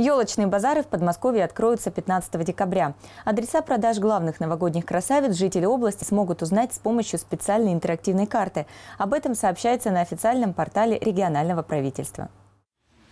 Елочные базары в Подмосковье откроются 15 декабря. Адреса продаж главных новогодних красавиц жители области смогут узнать с помощью специальной интерактивной карты. Об этом сообщается на официальном портале регионального правительства.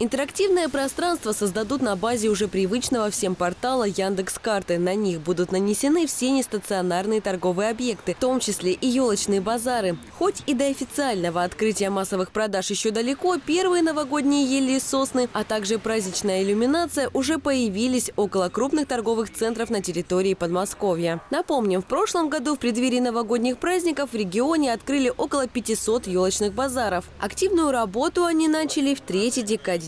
Интерактивное пространство создадут на базе уже привычного всем портала Яндекс.Карты. На них будут нанесены все нестационарные торговые объекты, в том числе и елочные базары. Хоть и до официального открытия массовых продаж еще далеко, первые новогодние ели и сосны, а также праздничная иллюминация уже появились около крупных торговых центров на территории Подмосковья. Напомним, в прошлом году в преддверии новогодних праздников в регионе открыли около 500 елочных базаров. Активную работу они начали в третьей декаде